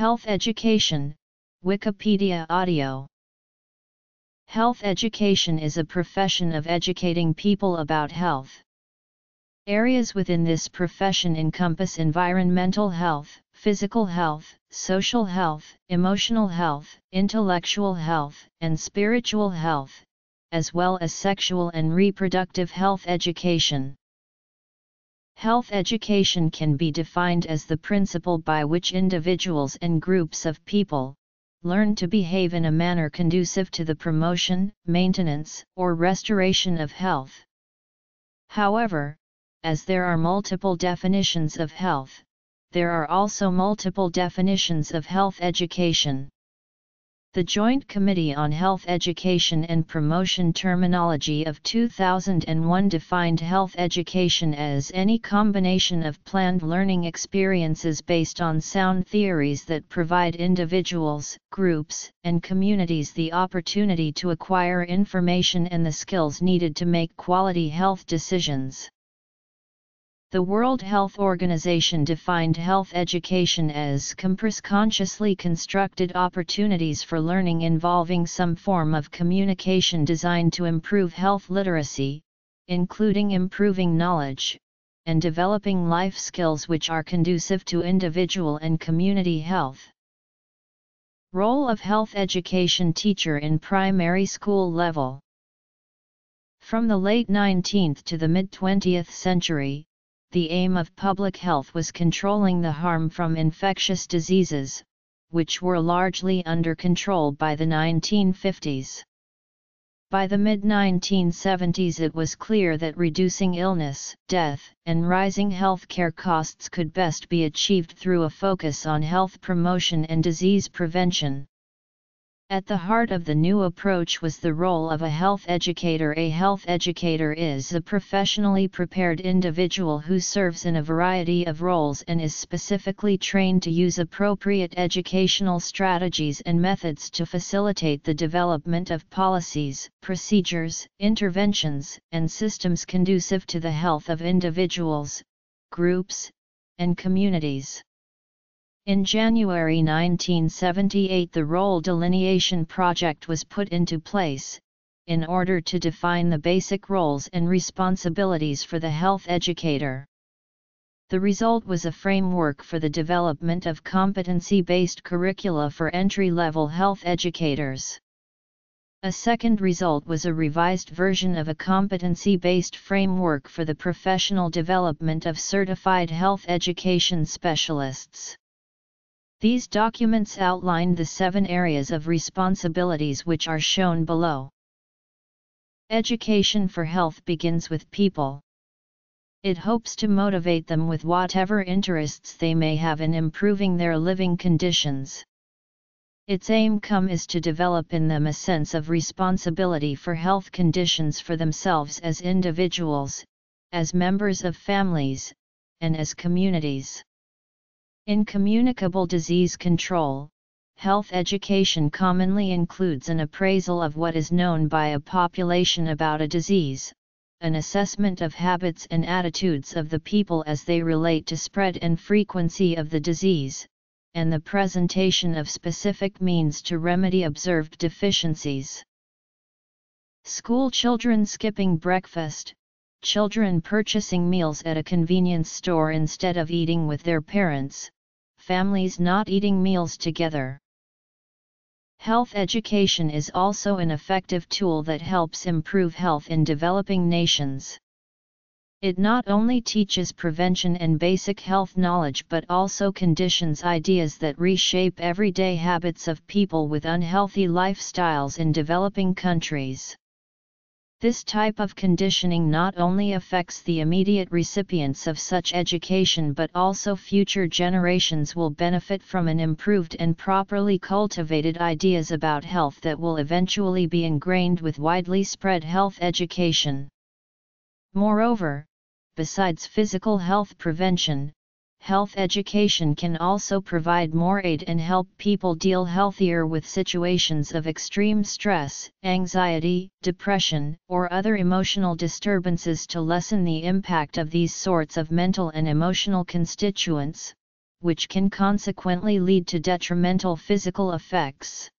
Health Education, Wikipedia Audio Health education is a profession of educating people about health. Areas within this profession encompass environmental health, physical health, social health, emotional health, intellectual health, and spiritual health, as well as sexual and reproductive health education. Health education can be defined as the principle by which individuals and groups of people learn to behave in a manner conducive to the promotion, maintenance, or restoration of health. However, as there are multiple definitions of health, there are also multiple definitions of health education. The Joint Committee on Health Education and Promotion terminology of 2001 defined health education as any combination of planned learning experiences based on sound theories that provide individuals, groups, and communities the opportunity to acquire information and the skills needed to make quality health decisions. The World Health Organization defined health education as consciously constructed opportunities for learning involving some form of communication designed to improve health literacy, including improving knowledge, and developing life skills which are conducive to individual and community health. Role of health education teacher in primary school level From the late 19th to the mid-20th century, the aim of public health was controlling the harm from infectious diseases, which were largely under control by the 1950s. By the mid-1970s it was clear that reducing illness, death, and rising healthcare costs could best be achieved through a focus on health promotion and disease prevention. At the heart of the new approach was the role of a health educator. A health educator is a professionally prepared individual who serves in a variety of roles and is specifically trained to use appropriate educational strategies and methods to facilitate the development of policies, procedures, interventions, and systems conducive to the health of individuals, groups, and communities. In January 1978 the role delineation project was put into place, in order to define the basic roles and responsibilities for the health educator. The result was a framework for the development of competency-based curricula for entry-level health educators. A second result was a revised version of a competency-based framework for the professional development of certified health education specialists. These documents outline the seven areas of responsibilities which are shown below. Education for health begins with people. It hopes to motivate them with whatever interests they may have in improving their living conditions. Its aim come is to develop in them a sense of responsibility for health conditions for themselves as individuals, as members of families, and as communities. In communicable disease control, health education commonly includes an appraisal of what is known by a population about a disease, an assessment of habits and attitudes of the people as they relate to spread and frequency of the disease, and the presentation of specific means to remedy observed deficiencies. School children skipping breakfast, children purchasing meals at a convenience store instead of eating with their parents, families not eating meals together. Health education is also an effective tool that helps improve health in developing nations. It not only teaches prevention and basic health knowledge but also conditions ideas that reshape everyday habits of people with unhealthy lifestyles in developing countries. This type of conditioning not only affects the immediate recipients of such education but also future generations will benefit from an improved and properly cultivated ideas about health that will eventually be ingrained with widely spread health education. Moreover, besides physical health prevention, health education can also provide more aid and help people deal healthier with situations of extreme stress, anxiety, depression, or other emotional disturbances to lessen the impact of these sorts of mental and emotional constituents, which can consequently lead to detrimental physical effects.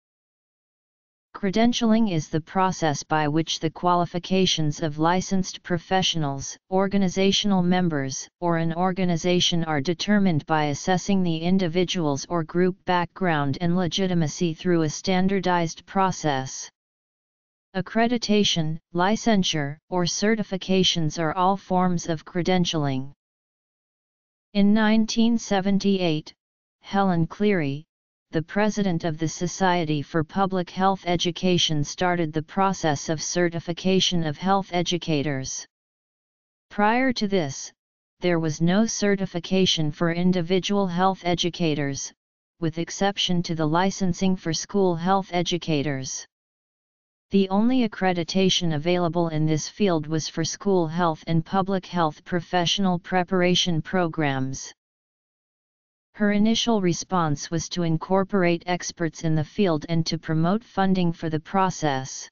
Credentialing is the process by which the qualifications of licensed professionals, organizational members, or an organization are determined by assessing the individual's or group background and legitimacy through a standardized process. Accreditation, licensure, or certifications are all forms of credentialing. In 1978, Helen Cleary, the president of the Society for Public Health Education started the process of certification of health educators. Prior to this, there was no certification for individual health educators, with exception to the licensing for school health educators. The only accreditation available in this field was for school health and public health professional preparation programs. Her initial response was to incorporate experts in the field and to promote funding for the process.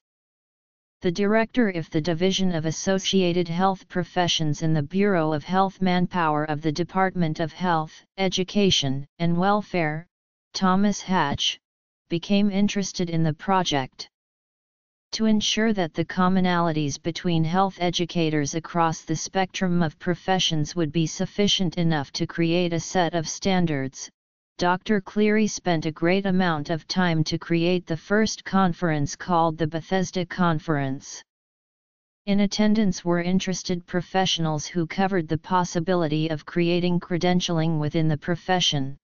The director of the Division of Associated Health Professions in the Bureau of Health Manpower of the Department of Health, Education, and Welfare, Thomas Hatch, became interested in the project. To ensure that the commonalities between health educators across the spectrum of professions would be sufficient enough to create a set of standards, Dr. Cleary spent a great amount of time to create the first conference called the Bethesda Conference. In attendance were interested professionals who covered the possibility of creating credentialing within the profession.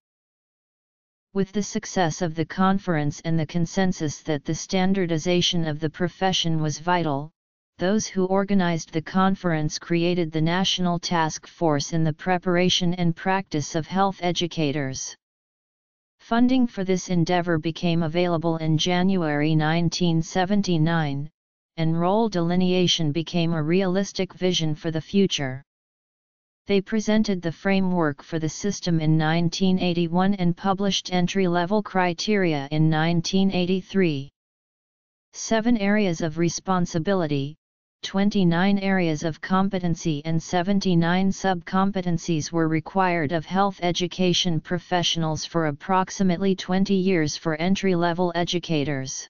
With the success of the conference and the consensus that the standardization of the profession was vital, those who organized the conference created the National Task Force in the preparation and practice of health educators. Funding for this endeavor became available in January 1979, and role delineation became a realistic vision for the future. They presented the framework for the system in 1981 and published entry-level criteria in 1983. Seven areas of responsibility, 29 areas of competency and 79 sub-competencies were required of health education professionals for approximately 20 years for entry-level educators.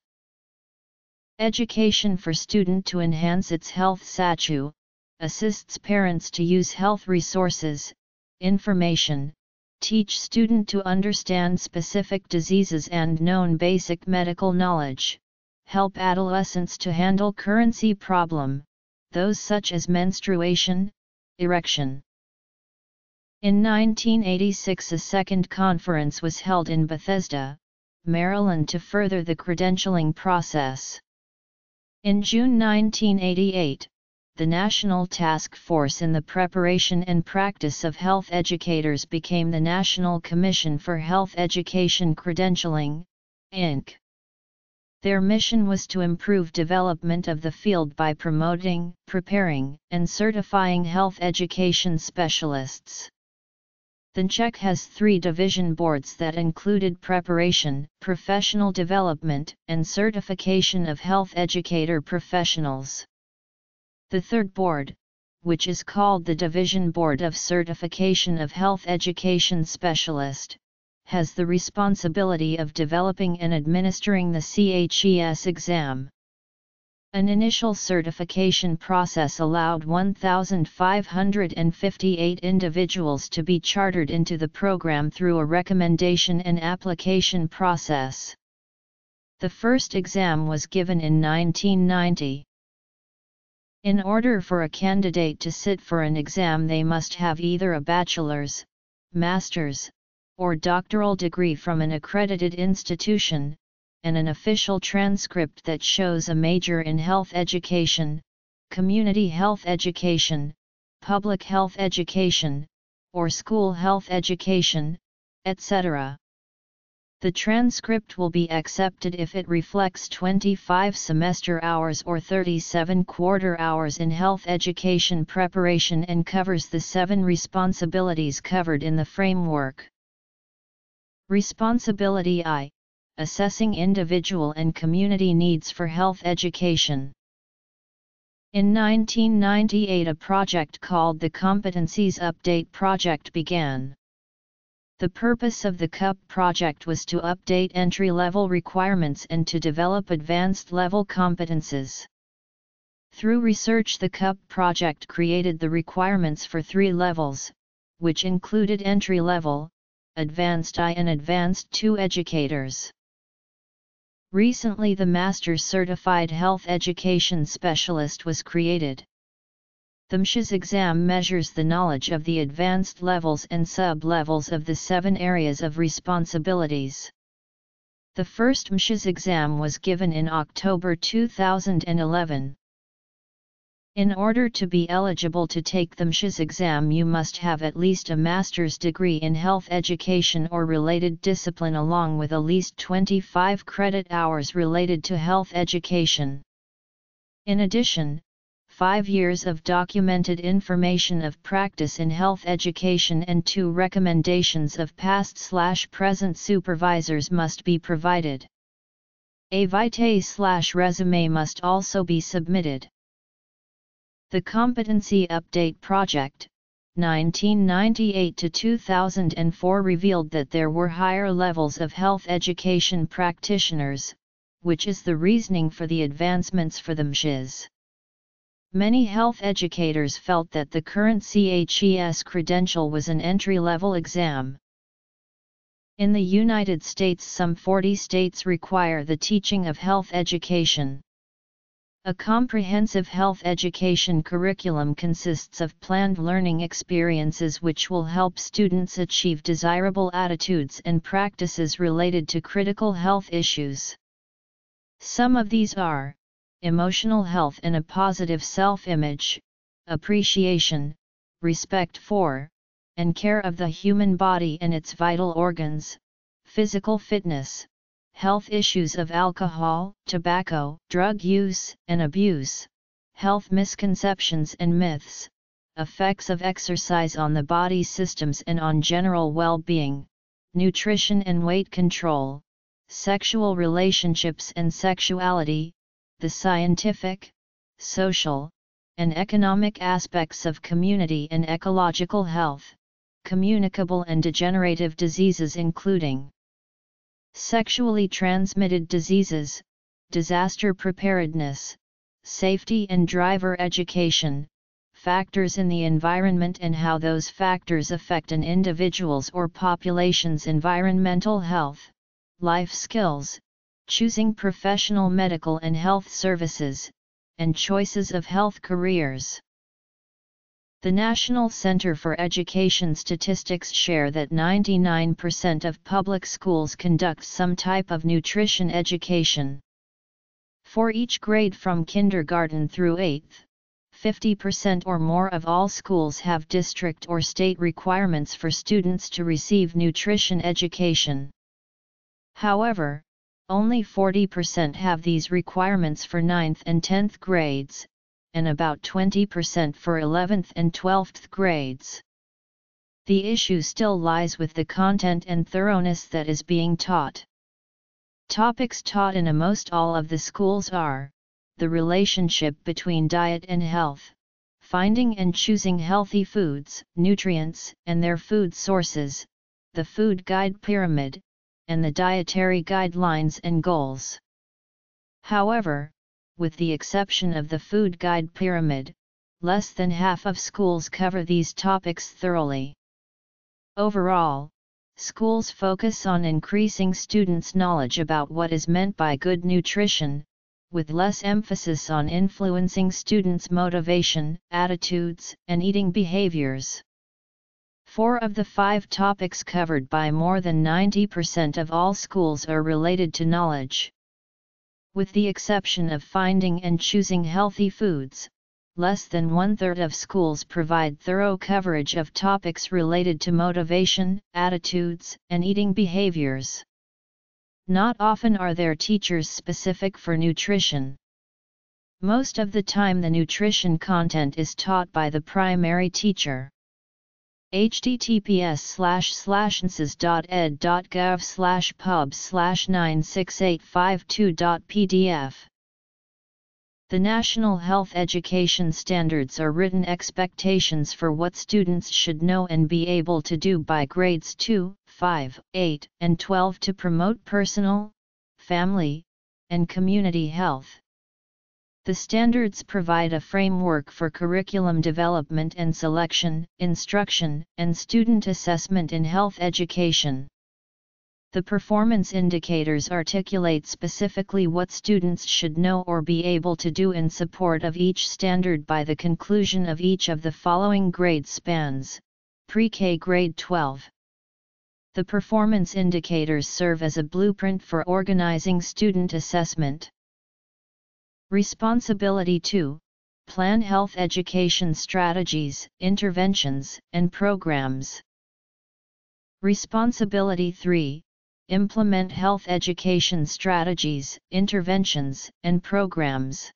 Education for student to enhance its health SACU, assists parents to use health resources, information, teach student to understand specific diseases and known basic medical knowledge, help adolescents to handle currency problem, those such as menstruation, erection. In 1986 a second conference was held in Bethesda, Maryland to further the credentialing process. In June 1988, the National Task Force in the Preparation and Practice of Health Educators became the National Commission for Health Education Credentialing, Inc. Their mission was to improve development of the field by promoting, preparing, and certifying health education specialists. The NCHEC has three division boards that included preparation, professional development, and certification of health educator professionals. The third board, which is called the Division Board of Certification of Health Education Specialist, has the responsibility of developing and administering the CHES exam. An initial certification process allowed 1,558 individuals to be chartered into the program through a recommendation and application process. The first exam was given in 1990. In order for a candidate to sit for an exam they must have either a bachelor's, master's, or doctoral degree from an accredited institution, and an official transcript that shows a major in health education, community health education, public health education, or school health education, etc. The transcript will be accepted if it reflects 25 semester hours or 37 quarter hours in health education preparation and covers the seven responsibilities covered in the framework. Responsibility I Assessing individual and community needs for health education. In 1998 a project called the Competencies Update Project began. The purpose of the CUP project was to update entry-level requirements and to develop advanced-level competences. Through research the CUP project created the requirements for three levels, which included entry-level, advanced I and advanced II educators. Recently the Master Certified Health Education Specialist was created. The MCHES exam measures the knowledge of the advanced levels and sub-levels of the seven areas of responsibilities. The first MCHES exam was given in October 2011. In order to be eligible to take the MCHES exam you must have at least a master's degree in health education or related discipline along with at least 25 credit hours related to health education. In addition, five years of documented information of practice in health education and two recommendations of past slash present supervisors must be provided. A vitae slash resume must also be submitted. The Competency Update Project, 1998 to 2004 revealed that there were higher levels of health education practitioners, which is the reasoning for the advancements for the MCHES. Many health educators felt that the current CHES credential was an entry-level exam. In the United States some 40 states require the teaching of health education. A comprehensive health education curriculum consists of planned learning experiences which will help students achieve desirable attitudes and practices related to critical health issues. Some of these are emotional health and a positive self-image, appreciation, respect for, and care of the human body and its vital organs, physical fitness, health issues of alcohol, tobacco, drug use and abuse, health misconceptions and myths, effects of exercise on the body systems and on general well-being, nutrition and weight control, sexual relationships and sexuality, the scientific, social, and economic aspects of community and ecological health, communicable and degenerative diseases including sexually transmitted diseases, disaster preparedness, safety and driver education, factors in the environment and how those factors affect an individual's or population's environmental health, life skills, choosing professional medical and health services, and choices of health careers. The National Center for Education Statistics share that 99% of public schools conduct some type of nutrition education. For each grade from kindergarten through 8th, 50% or more of all schools have district or state requirements for students to receive nutrition education. However, only 40% have these requirements for 9th and 10th grades, and about 20% for 11th and 12th grades. The issue still lies with the content and thoroughness that is being taught. Topics taught in almost all of the schools are the relationship between diet and health, finding and choosing healthy foods, nutrients, and their food sources, the food guide pyramid, and the dietary guidelines and goals. However, with the exception of the food guide pyramid, less than half of schools cover these topics thoroughly. Overall, schools focus on increasing students' knowledge about what is meant by good nutrition, with less emphasis on influencing students' motivation, attitudes, and eating behaviors. Four of the five topics covered by more than 90% of all schools are related to knowledge. With the exception of finding and choosing healthy foods, less than one-third of schools provide thorough coverage of topics related to motivation, attitudes, and eating behaviors. Not often are there teachers specific for nutrition. Most of the time the nutrition content is taught by the primary teacher https slash slash nses.ed.gov slash pub slash 96852.pdf The National Health Education Standards are written expectations for what students should know and be able to do by grades 2, 5, 8, and 12 to promote personal, family, and community health. The standards provide a framework for curriculum development and selection, instruction, and student assessment in health education. The performance indicators articulate specifically what students should know or be able to do in support of each standard by the conclusion of each of the following grade spans, pre-K grade 12. The performance indicators serve as a blueprint for organizing student assessment. Responsibility 2 Plan health education strategies, interventions, and programs. Responsibility 3 Implement health education strategies, interventions, and programs.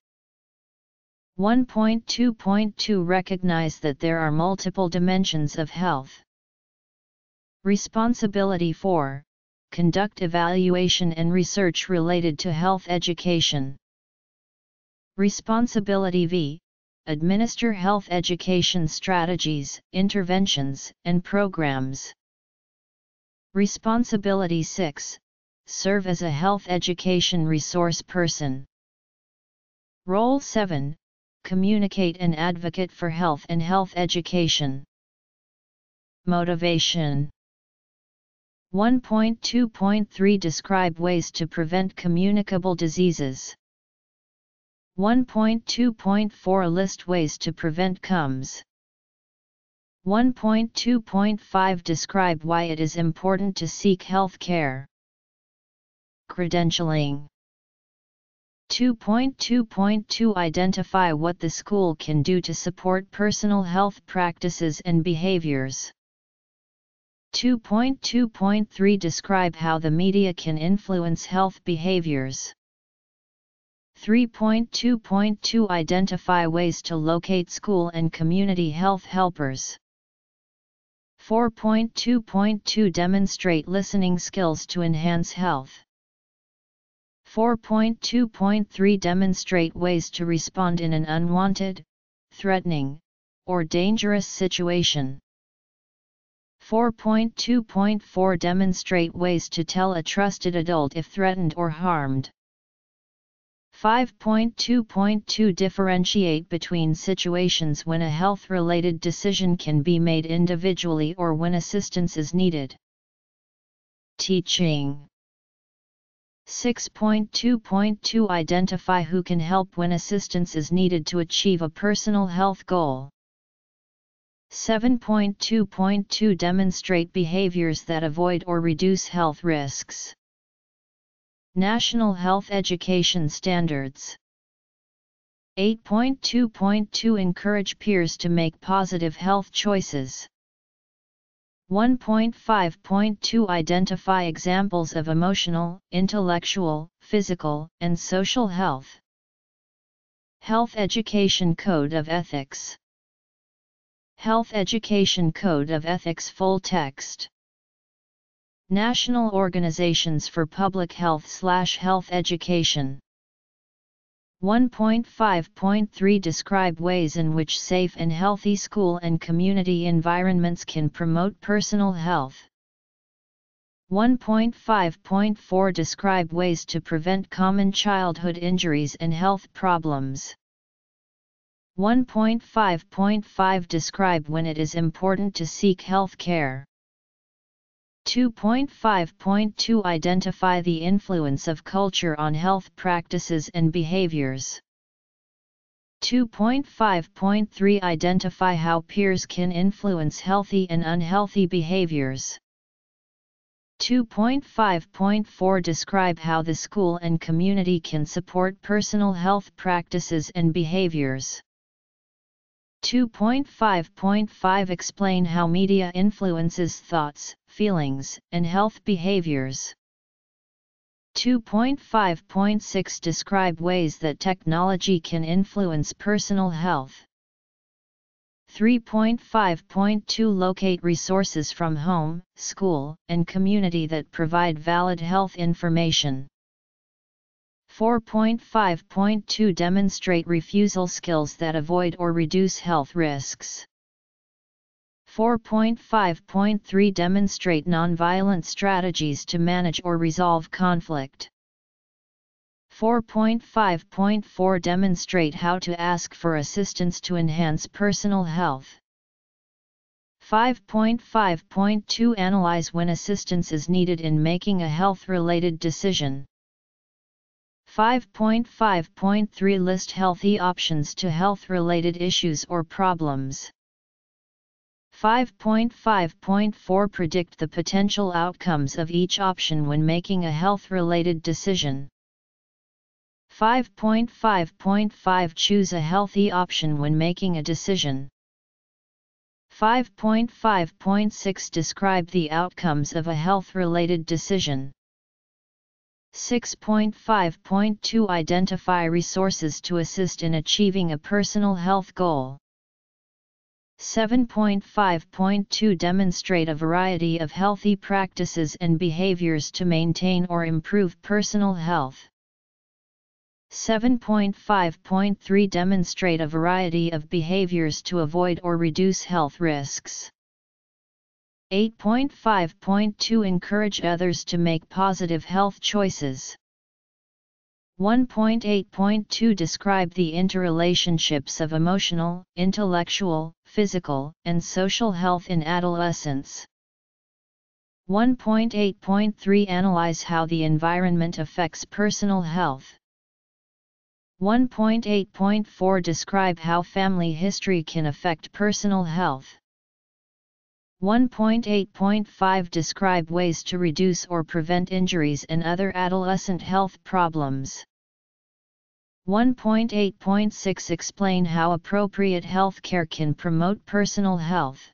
1.2.2 Recognize that there are multiple dimensions of health. Responsibility 4 Conduct evaluation and research related to health education. Responsibility V Administer health education strategies, interventions, and programs. Responsibility 6 Serve as a health education resource person. Role 7 Communicate and advocate for health and health education. Motivation 1.2.3 Describe ways to prevent communicable diseases. 1.2.4 List ways to prevent CUMS. 1.2.5 Describe why it is important to seek health care. Credentialing 2.2.2 Identify what the school can do to support personal health practices and behaviors. 2.2.3 Describe how the media can influence health behaviors. 3.2.2 Identify ways to locate school and community health helpers. 4.2.2 Demonstrate listening skills to enhance health. 4.2.3 Demonstrate ways to respond in an unwanted, threatening, or dangerous situation. 4.2.4 Demonstrate ways to tell a trusted adult if threatened or harmed. 5.2.2 Differentiate between situations when a health related decision can be made individually or when assistance is needed. Teaching 6.2.2 Identify who can help when assistance is needed to achieve a personal health goal. 7.2.2 Demonstrate behaviors that avoid or reduce health risks. National Health Education Standards 8.2.2 Encourage peers to make positive health choices. 1.5.2 Identify examples of emotional, intellectual, physical, and social health. Health Education Code of Ethics Health Education Code of Ethics Full Text National Organizations for Public Health slash Health Education 1.5.3 Describe ways in which safe and healthy school and community environments can promote personal health. 1.5.4 Describe ways to prevent common childhood injuries and health problems. 1.5.5 Describe when it is important to seek health care. 2.5.2 Identify the influence of culture on health practices and behaviors. 2.5.3 Identify how peers can influence healthy and unhealthy behaviors. 2.5.4 Describe how the school and community can support personal health practices and behaviors. 2.5.5 Explain how media influences thoughts, feelings, and health behaviors. 2.5.6 Describe ways that technology can influence personal health. 3.5.2 Locate resources from home, school, and community that provide valid health information. 4.5.2 Demonstrate refusal skills that avoid or reduce health risks. 4.5.3 Demonstrate nonviolent strategies to manage or resolve conflict. 4.5.4 Demonstrate how to ask for assistance to enhance personal health. 5.5.2 Analyze when assistance is needed in making a health-related decision. 5.5.3 List healthy options to health-related issues or problems. 5.5.4 Predict the potential outcomes of each option when making a health-related decision. 5.5.5 Choose a healthy option when making a decision. 5.5.6 Describe the outcomes of a health-related decision. 6.5.2 Identify resources to assist in achieving a personal health goal. 7.5.2 Demonstrate a variety of healthy practices and behaviors to maintain or improve personal health. 7.5.3 Demonstrate a variety of behaviors to avoid or reduce health risks. 8.5.2 Encourage others to make positive health choices. 1.8.2 Describe the interrelationships of emotional, intellectual, physical, and social health in adolescence. 1.8.3 Analyze how the environment affects personal health. 1.8.4 Describe how family history can affect personal health. 1.8.5 Describe ways to reduce or prevent injuries and other adolescent health problems. 1.8.6 Explain how appropriate health care can promote personal health.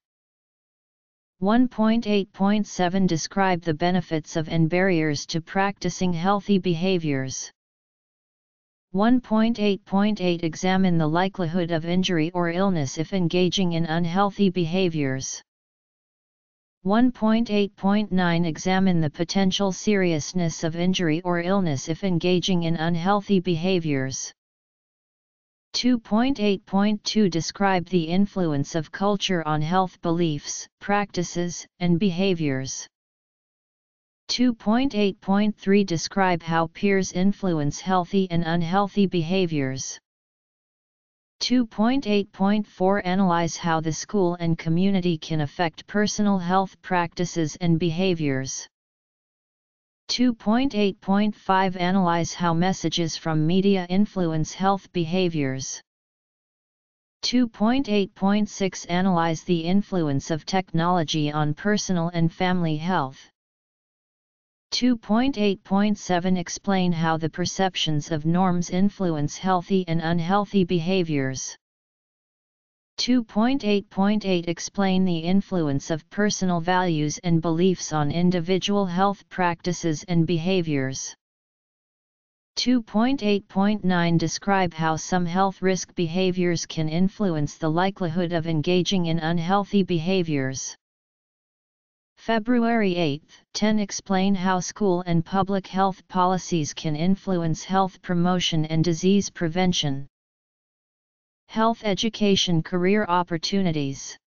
1.8.7 Describe the benefits of and barriers to practicing healthy behaviors. 1.8.8 Examine the likelihood of injury or illness if engaging in unhealthy behaviors. 1.8.9 Examine the potential seriousness of injury or illness if engaging in unhealthy behaviors. 2.8.2 Describe the influence of culture on health beliefs, practices, and behaviors. 2.8.3 Describe how peers influence healthy and unhealthy behaviors. 2.8.4 Analyze how the school and community can affect personal health practices and behaviors. 2.8.5 Analyze how messages from media influence health behaviors. 2.8.6 Analyze the influence of technology on personal and family health. 2.8.7 Explain how the perceptions of norms influence healthy and unhealthy behaviors. 2.8.8 Explain the influence of personal values and beliefs on individual health practices and behaviors. 2.8.9 Describe how some health risk behaviors can influence the likelihood of engaging in unhealthy behaviors. February 8, 10 Explain how school and public health policies can influence health promotion and disease prevention. Health education career opportunities.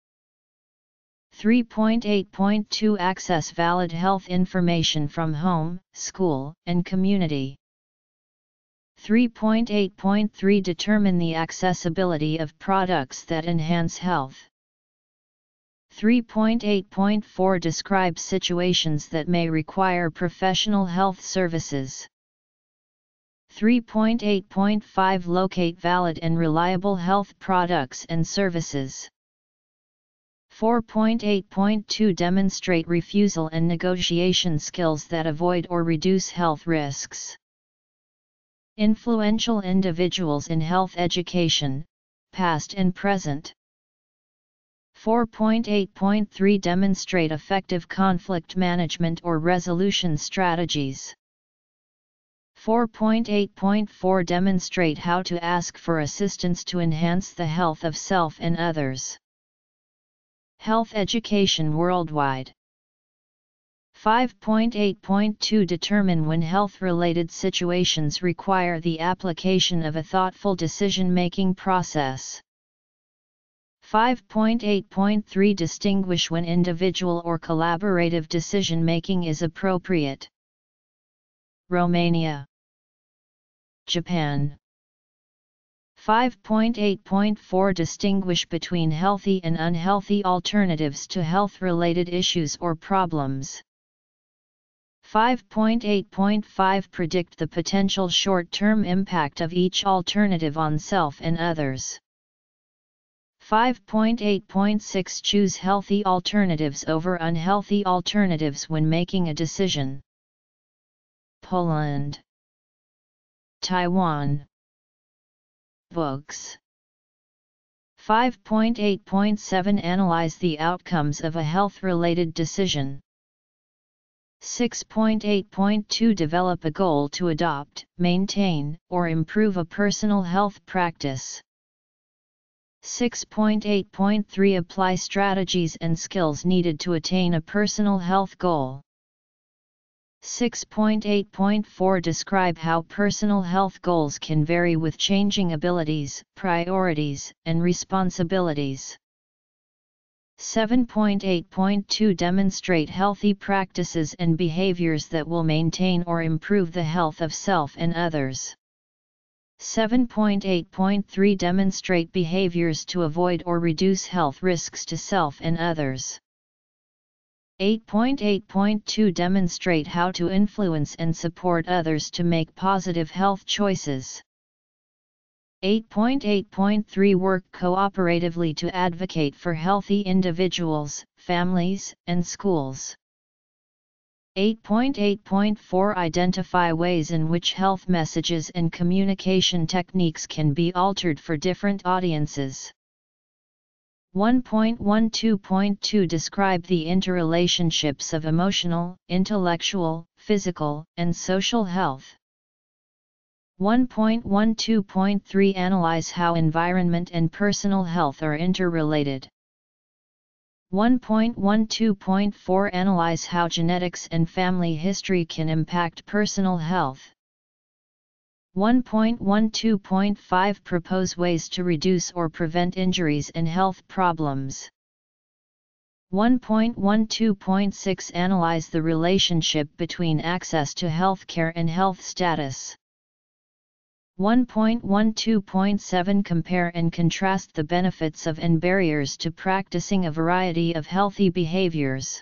3.8.2 Access valid health information from home, school, and community. 3.8.3 Determine the accessibility of products that enhance health. 3.8.4 Describe situations that may require professional health services. 3.8.5 Locate valid and reliable health products and services. 4.8.2 Demonstrate refusal and negotiation skills that avoid or reduce health risks. Influential individuals in health education, past and present. 4.8.3 Demonstrate effective conflict management or resolution strategies. 4.8.4 Demonstrate how to ask for assistance to enhance the health of self and others. Health education worldwide. 5.8.2 Determine when health-related situations require the application of a thoughtful decision-making process. 5.8.3 Distinguish when individual or collaborative decision-making is appropriate. Romania Japan 5.8.4 Distinguish between healthy and unhealthy alternatives to health-related issues or problems. 5.8.5 Predict the potential short-term impact of each alternative on self and others. 5.8.6 Choose healthy alternatives over unhealthy alternatives when making a decision. Poland Taiwan Books 5.8.7 Analyze the outcomes of a health-related decision. 6.8.2 Develop a goal to adopt, maintain, or improve a personal health practice. 6.8.3 Apply strategies and skills needed to attain a personal health goal. 6.8.4 Describe how personal health goals can vary with changing abilities, priorities, and responsibilities. 7.8.2 Demonstrate healthy practices and behaviors that will maintain or improve the health of self and others. 7.8.3 Demonstrate behaviors to avoid or reduce health risks to self and others. 8.8.2 Demonstrate how to influence and support others to make positive health choices. 8.8.3 Work cooperatively to advocate for healthy individuals, families, and schools. 8.8.4 Identify ways in which health messages and communication techniques can be altered for different audiences. 1.12.2 Describe the interrelationships of emotional, intellectual, physical, and social health. 1.12.3 Analyze how environment and personal health are interrelated. 1.12.4 Analyze how genetics and family history can impact personal health. 1.12.5 Propose ways to reduce or prevent injuries and health problems. 1.12.6 Analyze the relationship between access to healthcare and health status. 1.12.7 Compare and contrast the benefits of and barriers to practicing a variety of healthy behaviors.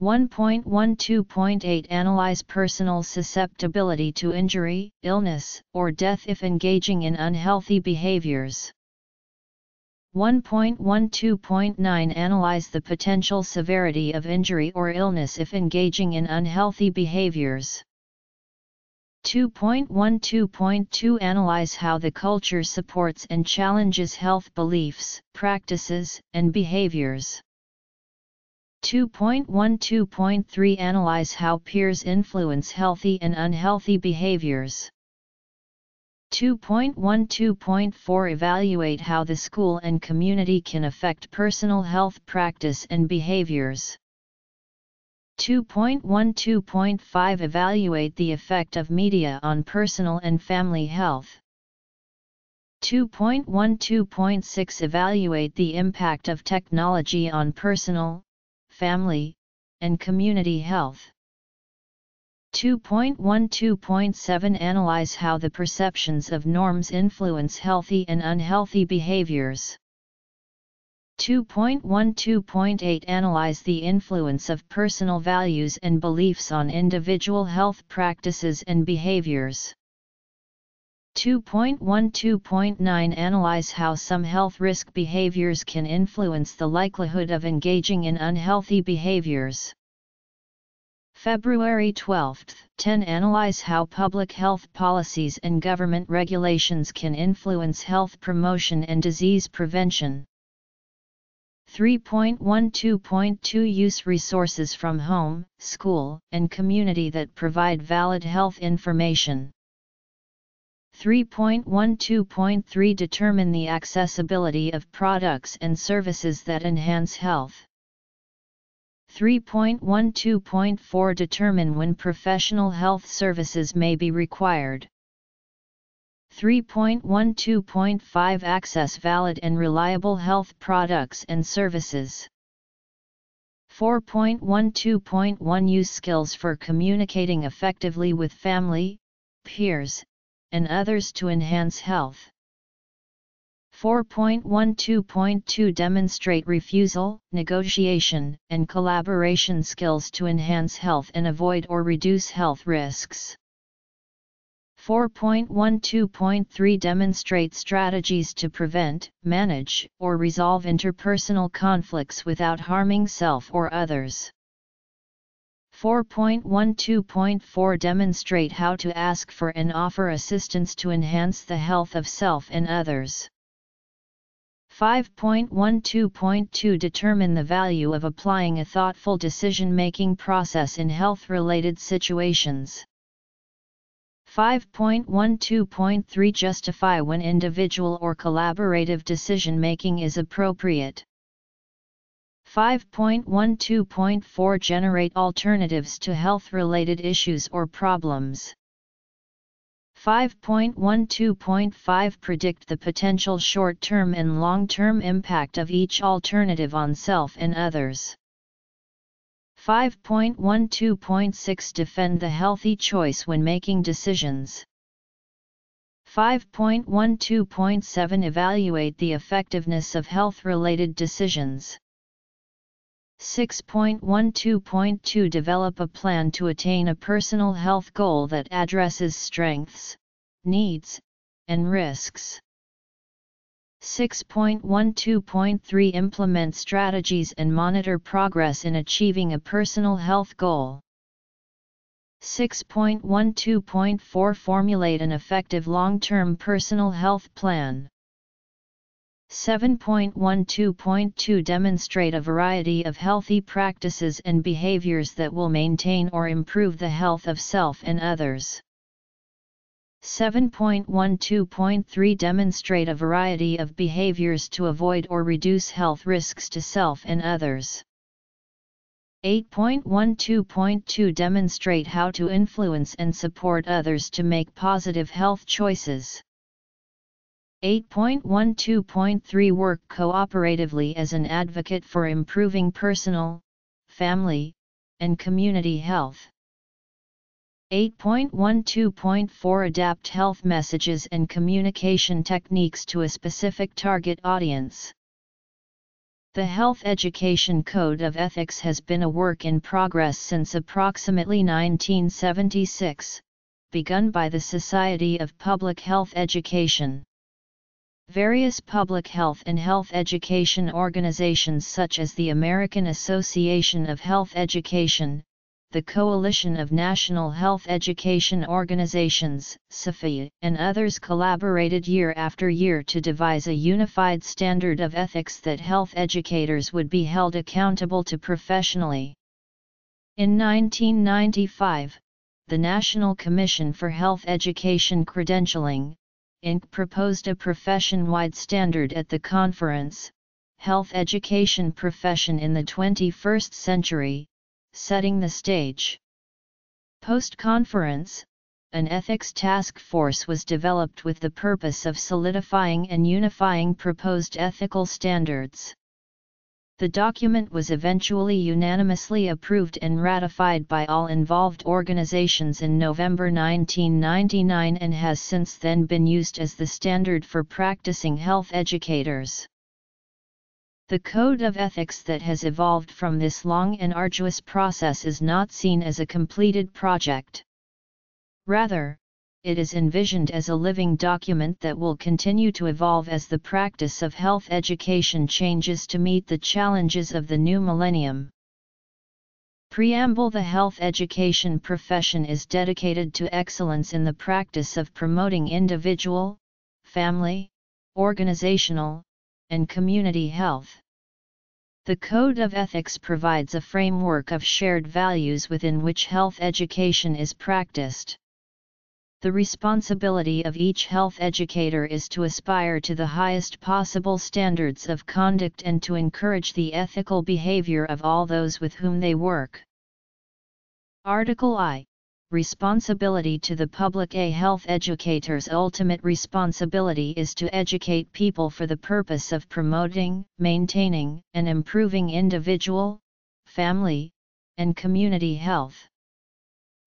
1.12.8 Analyze personal susceptibility to injury, illness, or death if engaging in unhealthy behaviors. 1.12.9 Analyze the potential severity of injury or illness if engaging in unhealthy behaviors. 2.12.2 Analyze how the culture supports and challenges health beliefs, practices, and behaviors. 2.12.3 Analyze how peers influence healthy and unhealthy behaviors. 2.12.4 Evaluate how the school and community can affect personal health practice and behaviors. 2.12.5 Evaluate the effect of media on personal and family health. 2.12.6 Evaluate the impact of technology on personal, family, and community health. 2.12.7 Analyze how the perceptions of norms influence healthy and unhealthy behaviors. 2.12.8 Analyze the influence of personal values and beliefs on individual health practices and behaviors. 2.12.9 Analyze how some health risk behaviors can influence the likelihood of engaging in unhealthy behaviors. February 12, 10 Analyze how public health policies and government regulations can influence health promotion and disease prevention. 3.12.2 Use resources from home, school, and community that provide valid health information. 3.12.3 Determine the accessibility of products and services that enhance health. 3.12.4 Determine when professional health services may be required. 3.12.5 Access valid and reliable health products and services. 4.12.1 Use skills for communicating effectively with family, peers, and others to enhance health. 4.12.2 Demonstrate refusal, negotiation, and collaboration skills to enhance health and avoid or reduce health risks. 4.12.3 Demonstrate strategies to prevent, manage, or resolve interpersonal conflicts without harming self or others. 4.12.4 Demonstrate how to ask for and offer assistance to enhance the health of self and others. 5.12.2 Determine the value of applying a thoughtful decision-making process in health-related situations. 5.12.3 Justify when individual or collaborative decision making is appropriate. 5.12.4 Generate alternatives to health related issues or problems. 5.12.5 Predict the potential short term and long term impact of each alternative on self and others. 5.12.6 Defend the healthy choice when making decisions. 5.12.7 Evaluate the effectiveness of health related decisions. 6.12.2 Develop a plan to attain a personal health goal that addresses strengths, needs, and risks. 6.12.3 Implement strategies and monitor progress in achieving a personal health goal. 6.12.4 Formulate an effective long-term personal health plan. 7.12.2 Demonstrate a variety of healthy practices and behaviors that will maintain or improve the health of self and others. 7.12.3 Demonstrate a variety of behaviors to avoid or reduce health risks to self and others. 8.12.2 Demonstrate how to influence and support others to make positive health choices. 8.12.3 Work cooperatively as an advocate for improving personal, family, and community health. 8.12.4 Adapt health messages and communication techniques to a specific target audience. The Health Education Code of Ethics has been a work in progress since approximately 1976, begun by the Society of Public Health Education. Various public health and health education organizations such as the American Association of Health Education, the Coalition of National Health Education Organizations (CEFI), and others collaborated year after year to devise a unified standard of ethics that health educators would be held accountable to professionally. In 1995, the National Commission for Health Education Credentialing, Inc. proposed a profession-wide standard at the conference, Health Education Profession in the 21st Century, setting the stage. Post-conference, an ethics task force was developed with the purpose of solidifying and unifying proposed ethical standards. The document was eventually unanimously approved and ratified by all involved organizations in November 1999 and has since then been used as the standard for practicing health educators. The code of ethics that has evolved from this long and arduous process is not seen as a completed project. Rather, it is envisioned as a living document that will continue to evolve as the practice of health education changes to meet the challenges of the new millennium. Preamble The health education profession is dedicated to excellence in the practice of promoting individual, family, organizational, and community health. The Code of Ethics provides a framework of shared values within which health education is practiced. The responsibility of each health educator is to aspire to the highest possible standards of conduct and to encourage the ethical behavior of all those with whom they work. Article I Responsibility to the public A health educator's ultimate responsibility is to educate people for the purpose of promoting, maintaining, and improving individual, family, and community health.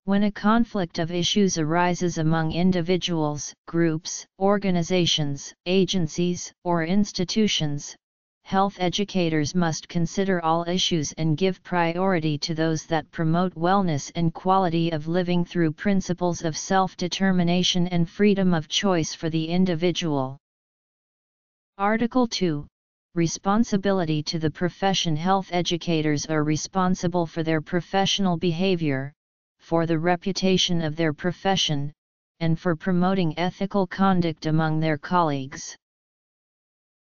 When a conflict of issues arises among individuals, groups, organizations, agencies, or institutions, health educators must consider all issues and give priority to those that promote wellness and quality of living through principles of self-determination and freedom of choice for the individual. Article 2 Responsibility to the profession Health educators are responsible for their professional behavior, for the reputation of their profession, and for promoting ethical conduct among their colleagues.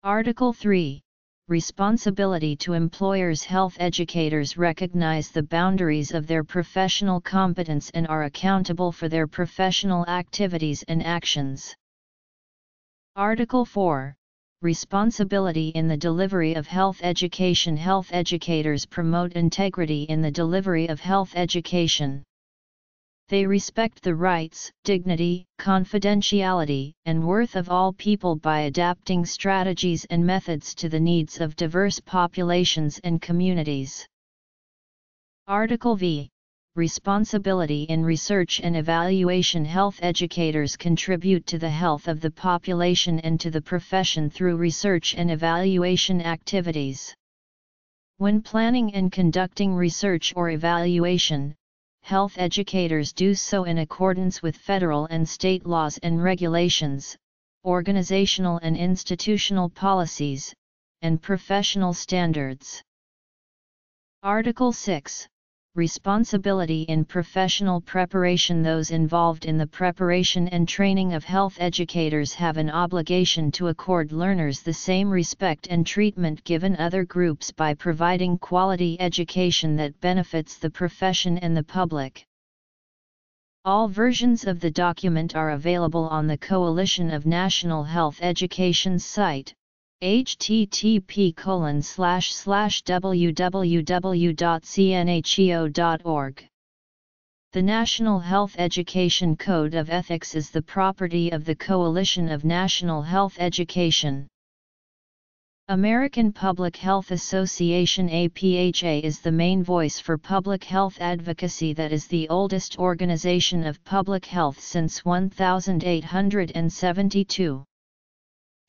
Article 3 Responsibility to employers Health educators recognize the boundaries of their professional competence and are accountable for their professional activities and actions. Article 4 Responsibility in the delivery of health education Health educators promote integrity in the delivery of health education. They respect the rights, dignity, confidentiality, and worth of all people by adapting strategies and methods to the needs of diverse populations and communities. Article V Responsibility in research and evaluation Health educators contribute to the health of the population and to the profession through research and evaluation activities. When planning and conducting research or evaluation, health educators do so in accordance with federal and state laws and regulations, organizational and institutional policies, and professional standards. Article 6 Responsibility in professional preparation Those involved in the preparation and training of health educators have an obligation to accord learners the same respect and treatment given other groups by providing quality education that benefits the profession and the public. All versions of the document are available on the Coalition of National Health Education's site, http colon slash slash www.cnheo.org. The National Health Education Code of Ethics is the property of the Coalition of National Health Education. American Public Health Association APHA is the main voice for public health advocacy that is the oldest organization of public health since 1872.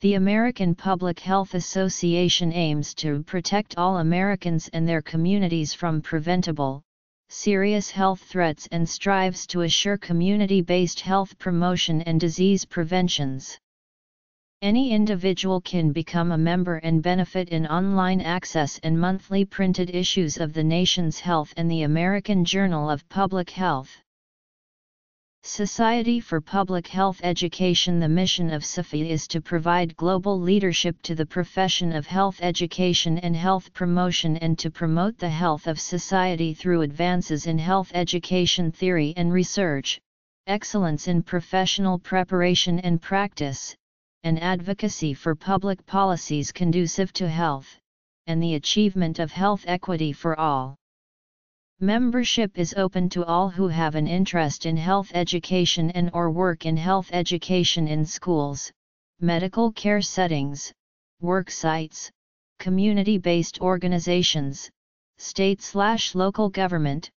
The American Public Health Association aims to protect all Americans and their communities from preventable, serious health threats and strives to assure community-based health promotion and disease preventions. Any individual can become a member and benefit in online access and monthly printed issues of the nation's health and the American Journal of Public Health. Society for Public Health Education The mission of SOPHE is to provide global leadership to the profession of health education and health promotion and to promote the health of society through advances in health education theory and research, excellence in professional preparation and practice, and advocacy for public policies conducive to health, and the achievement of health equity for all. Membership is open to all who have an interest in health education and or work in health education in schools, medical care settings, work sites, community-based organizations, state-slash-local government,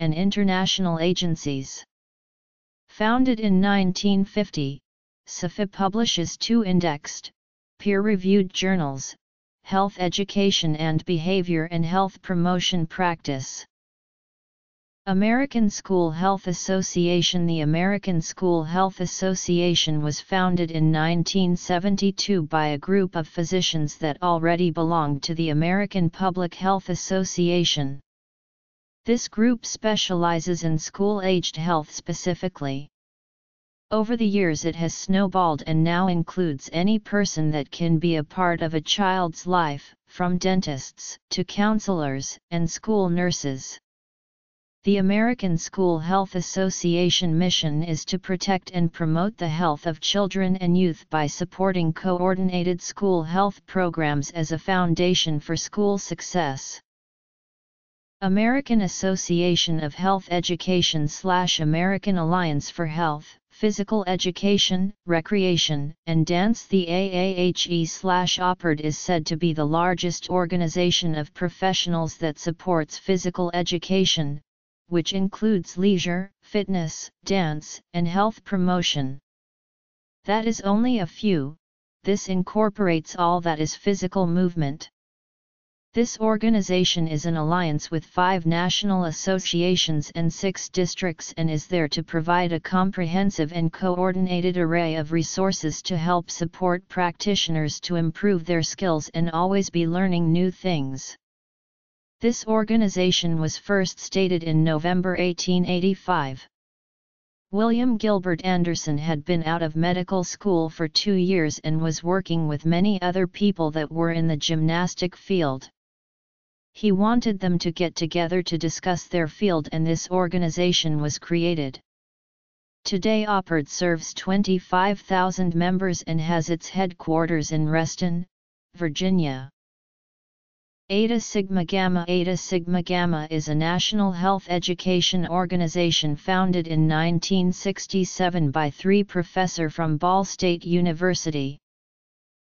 and international agencies. Founded in 1950, SOPHE publishes two indexed, peer-reviewed journals, Health Education and Behavior and Health Promotion Practice. American School Health Association The American School Health Association was founded in 1972 by a group of physicians that already belonged to the American Public Health Association. This group specializes in school-aged health specifically. Over the years it has snowballed and now includes any person that can be a part of a child's life, from dentists to counselors and school nurses. The American School Health Association mission is to protect and promote the health of children and youth by supporting coordinated school health programs as a foundation for school success. American Association of Health Education slash American Alliance for Health, Physical Education, Recreation, and Dance The AAHE slash AAHPERD is said to be the largest organization of professionals that supports physical education, which includes leisure, fitness, dance, and health promotion. That is only a few, this incorporates all that is physical movement. This organization is an alliance with five national associations and six districts and is there to provide a comprehensive and coordinated array of resources to help support practitioners to improve their skills and always be learning new things. This organization was first stated in November 1885. William Gilbert Anderson had been out of medical school for two years and was working with many other people that were in the gymnastic field. He wanted them to get together to discuss their field and this organization was created. Today AAHPERD serves 25,000 members and has its headquarters in Reston, Virginia. Eta Sigma Gamma Eta Sigma Gamma is a national health education organization founded in 1967 by three professor from Ball State University.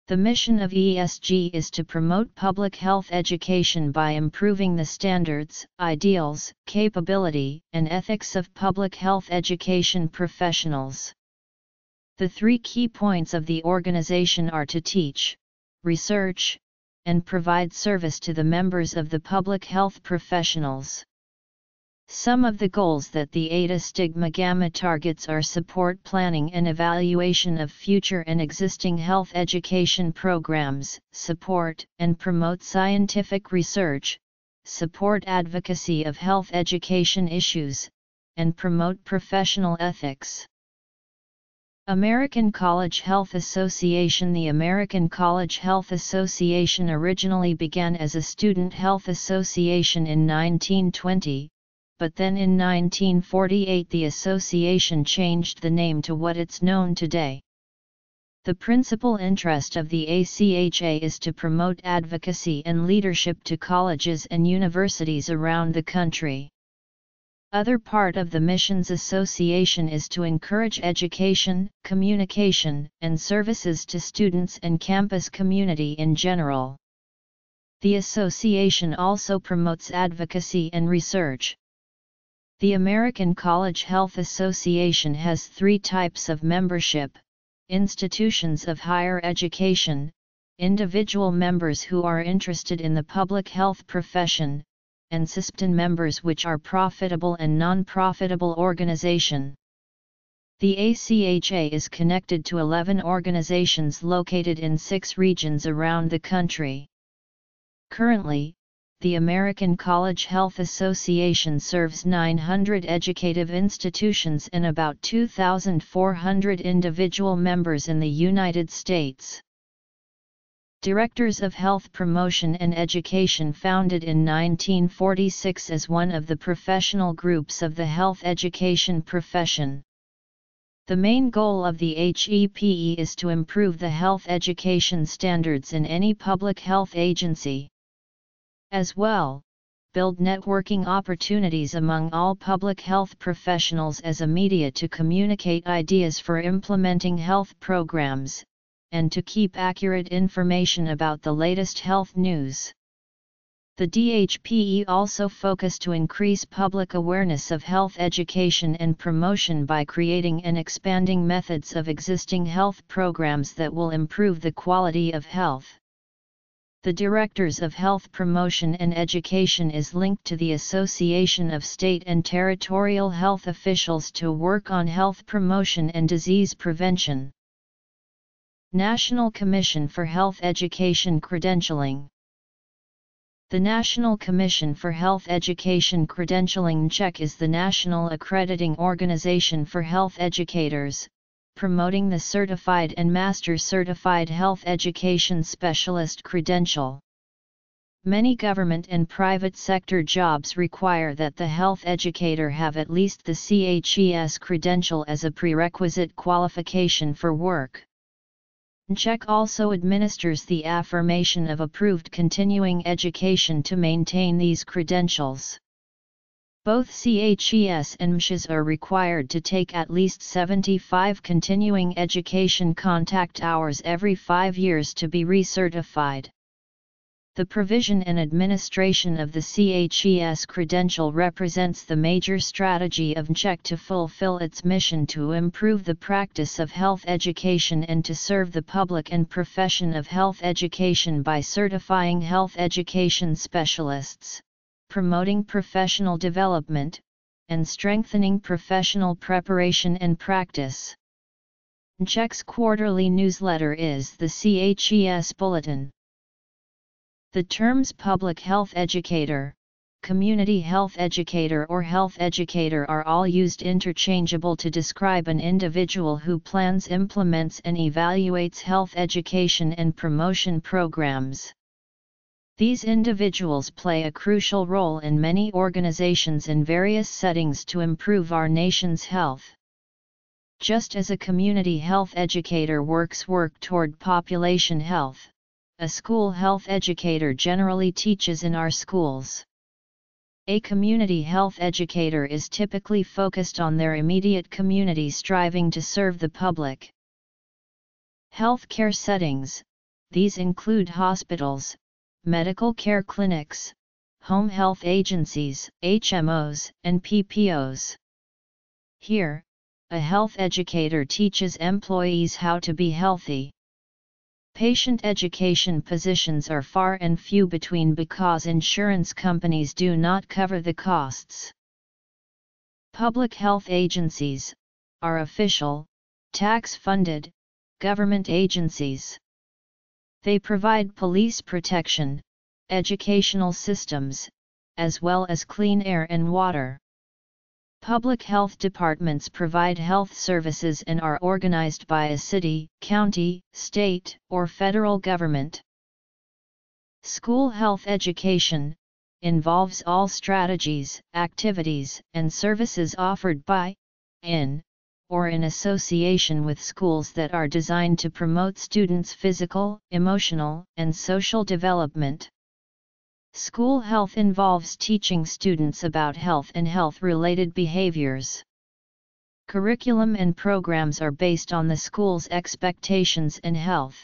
The mission of ESG is to promote public health education by improving the standards, ideals, capability, and ethics of public health education professionals. The three key points of the organization are to teach, research, and provide service to the members of the public health professionals. Some of the goals that the Eta Sigma Gamma targets are support planning and evaluation of future and existing health education programs, support and promote scientific research, support advocacy of health education issues, and promote professional ethics. American College Health Association The American College Health Association originally began as a student health association in 1920, but then in 1948 the association changed the name to what it's known today. The principal interest of the ACHA is to promote advocacy and leadership to colleges and universities around the country. Other part of the missions association is to encourage education, communication, and services to students and campus community in general. The association also promotes advocacy and research. The American College Health Association has three types of membership, institutions of higher education, individual members who are interested in the public health profession, and SISPTN members which are profitable and non-profitable organization. The ACHA is connected to 11 organizations located in six regions around the country. Currently, the American College Health Association serves 900 educative institutions and about 2,400 individual members in the United States. Directors of Health Promotion and Education founded in 1946 as one of the professional groups of the health education profession. The main goal of the DHPE is to improve the health education standards in any public health agency. As well, build networking opportunities among all public health professionals as a media to communicate ideas for implementing health programs, and to keep accurate information about the latest health news. The DHPE also focus to increase public awareness of health education and promotion by creating and expanding methods of existing health programs that will improve the quality of health. The Directors of Health Promotion and Education is linked to the Association of State and Territorial Health Officials to work on health promotion and disease prevention. National Commission for Health Education Credentialing The National Commission for Health Education Credentialing Check is the national accrediting organization for health educators, promoting the Certified and Master Certified Health Education Specialist credential. Many government and private sector jobs require that the health educator have at least the CHES credential as a prerequisite qualification for work. NCHEC also administers the affirmation of approved continuing education to maintain these credentials. Both CHES and MCHES are required to take at least 75 continuing education contact hours every five years to be recertified. The provision and administration of the CHES credential represents the major strategy of NCHEC to fulfill its mission to improve the practice of health education and to serve the public and profession of health education by certifying health education specialists, promoting professional development, and strengthening professional preparation and practice. NCHEC's quarterly newsletter is the CHES Bulletin. The terms public health educator, community health educator or health educator are all used interchangeable to describe an individual who plans implements and evaluates health education and promotion programs. These individuals play a crucial role in many organizations in various settings to improve our nation's health. Just as a community health educator works work toward population health, a school health educator generally teaches in our schools. A community health educator is typically focused on their immediate community striving to serve the public. Healthcare settings, these include hospitals, medical care clinics, home health agencies, HMOs, and PPOs. Here, a health educator teaches employees how to be healthy. Patient education positions are far and few between because insurance companies do not cover the costs. Public health agencies are official, tax funded, government agencies. They provide police protection, educational systems, as well as clean air and water. Public health departments provide health services and are organized by a city, county, state, or federal government. School health education involves all strategies, activities, and services offered by, in, or in association with schools that are designed to promote students' physical, emotional, and social development. School health involves teaching students about health and health-related behaviors. Curriculum and programs are based on the school's expectations and health.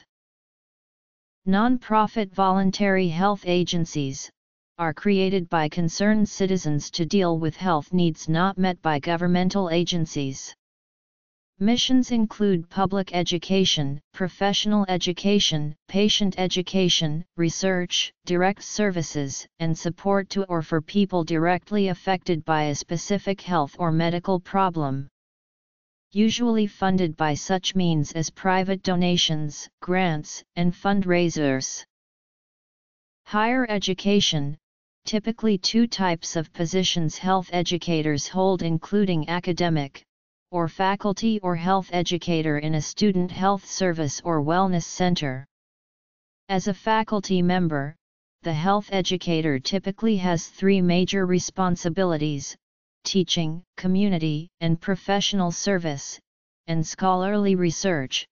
Non-profit voluntary health agencies are created by concerned citizens to deal with health needs not met by governmental agencies. Missions include public education, professional education, patient education, research, direct services, and support to or for people directly affected by a specific health or medical problem. Usually funded by such means as private donations, grants, and fundraisers. Higher education, typically two types of positions health educators hold including academic, or faculty or health educator in a student health service or wellness center. As a faculty member, the health educator typically has three major responsibilities teaching, community, and professional service, and scholarly research.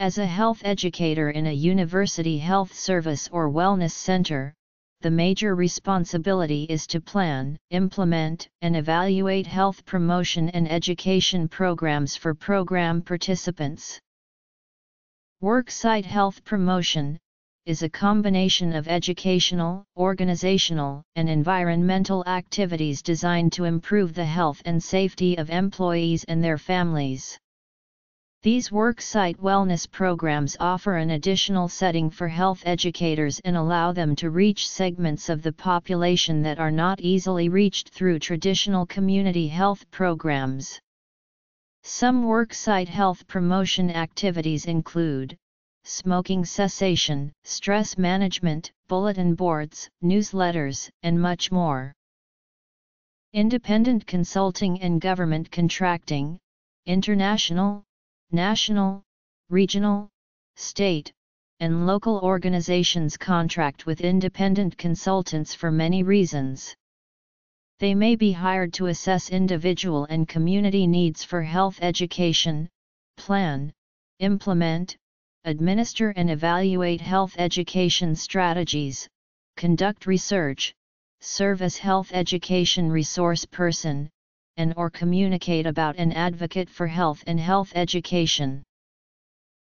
As a health educator in a university health service or wellness center, the major responsibility is to plan, implement, and evaluate health promotion and education programs for program participants. Worksite health promotion is a combination of educational, organizational, and environmental activities designed to improve the health and safety of employees and their families. These worksite wellness programs offer an additional setting for health educators and allow them to reach segments of the population that are not easily reached through traditional community health programs. Some worksite health promotion activities include smoking cessation, stress management, bulletin boards, newsletters, and much more. Independent consulting and government contracting, international, national, regional, state, and local organizations contract with independent consultants for many reasons. They may be hired to assess individual and community needs for health education, plan, implement, administer and evaluate health education strategies, conduct research, serve as health education resource person, and or communicate about an advocate for health and health education.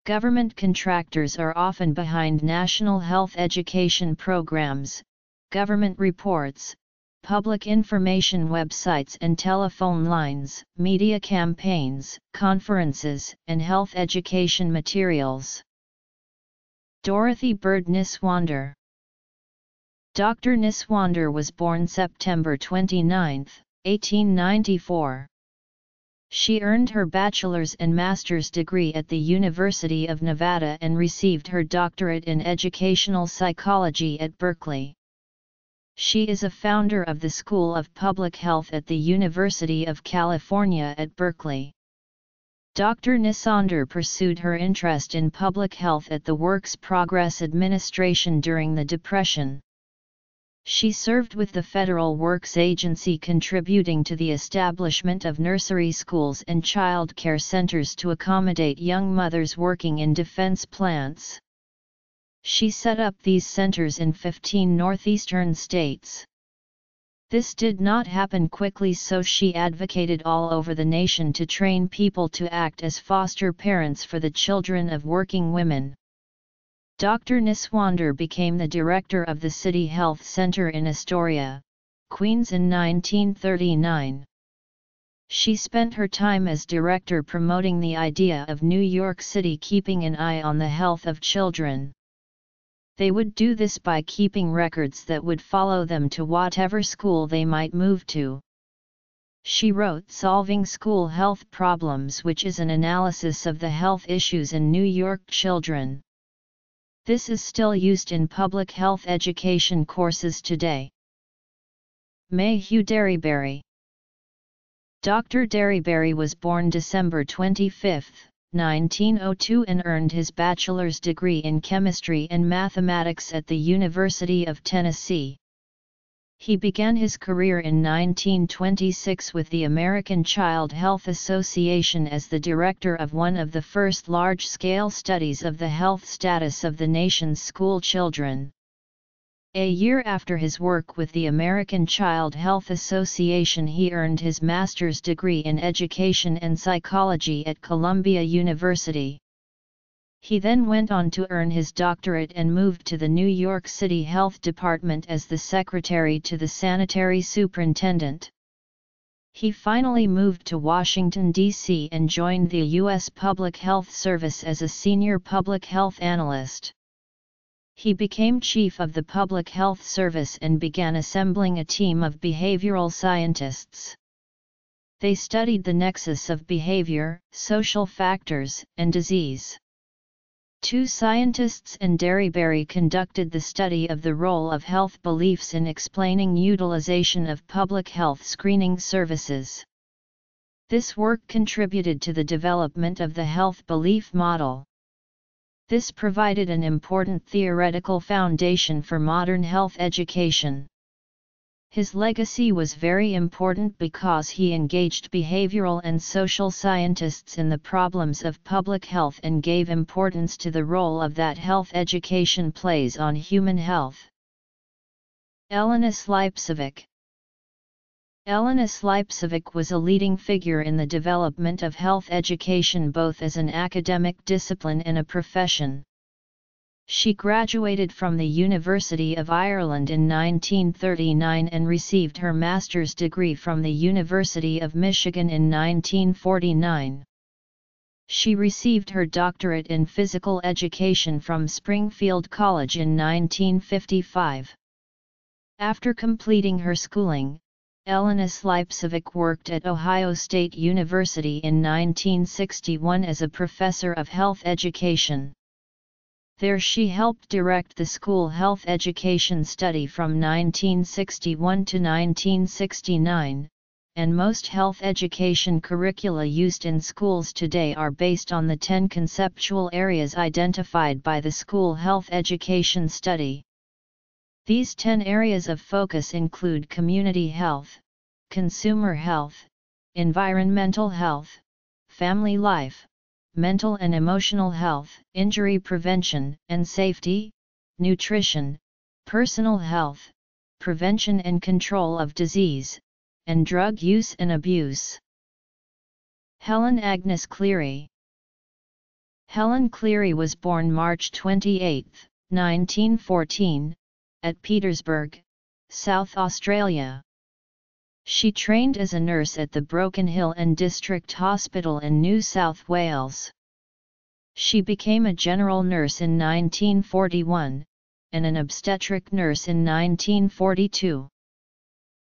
Government contractors are often behind national health education programs, government reports, public information websites and telephone lines, media campaigns, conferences, and health education materials. Dorothy Bird Nyswander Dr. Nyswander was born September 29, 1894. She earned her bachelor's and master's degree at the University of Nevada and received her doctorate in educational psychology at Berkeley. She is a founder of the School of Public Health at the University of California at Berkeley. Dr. Nyswander pursued her interest in public health at the Works Progress Administration during the Depression. She served with the Federal Works Agency contributing to the establishment of nursery schools and child care centers to accommodate young mothers working in defense plants. She set up these centers in 15 northeastern states. This did not happen quickly so she advocated all over the nation to train people to act as foster parents for the children of working women. Dr. Nyswander became the director of the City Health Center in Astoria, Queens in 1939. She spent her time as director promoting the idea of New York City keeping an eye on the health of children. They would do this by keeping records that would follow them to whatever school they might move to. She wrote Solving School Health Problems which is an analysis of the health issues in New York children. This is still used in public health education courses today. Mayhew Derryberry Dr. Derryberry was born December 25, 1902 and earned his bachelor's degree in chemistry and mathematics at the University of Tennessee. He began his career in 1926 with the American Child Health Association as the director of one of the first large-scale studies of the health status of the nation's school children. A year after his work with the American Child Health Association he earned his master's degree in education and psychology at Columbia University. He then went on to earn his doctorate and moved to the New York City Health Department as the secretary to the sanitary superintendent. He finally moved to Washington, D.C. and joined the U.S. Public Health Service as a senior public health analyst. He became chief of the Public Health Service and began assembling a team of behavioral scientists. They studied the nexus of behavior, social factors, and disease. Two scientists and Derryberry conducted the study of the role of health beliefs in explaining utilization of public health screening services. This work contributed to the development of the health belief model. This provided an important theoretical foundation for modern health education. His legacy was very important because he engaged behavioral and social scientists in the problems of public health and gave importance to the role of that health education plays on human health. Elena Sliepcevich Elena Sliepcevich was a leading figure in the development of health education both as an academic discipline and a profession. She graduated from the University of Ireland in 1939 and received her master's degree from the University of Michigan in 1949. She received her doctorate in physical education from Springfield College in 1955. After completing her schooling, Elena Sliepcevich worked at Ohio State University in 1961 as a professor of health education. There she helped direct the school health education study from 1961 to 1969, and most health education curricula used in schools today are based on the 10 conceptual areas identified by the School Health Education Study. These 10 areas of focus include community health, consumer health, environmental health, family life, mental and emotional health, injury prevention and safety, nutrition, personal health, prevention and control of disease, and drug use and abuse. Helen Agnes Cleary Helen Cleary was born March 28, 1914, at Petersburg, South Australia. She trained as a nurse at the Broken Hill and District Hospital in New South Wales. She became a general nurse in 1941, and an obstetric nurse in 1942.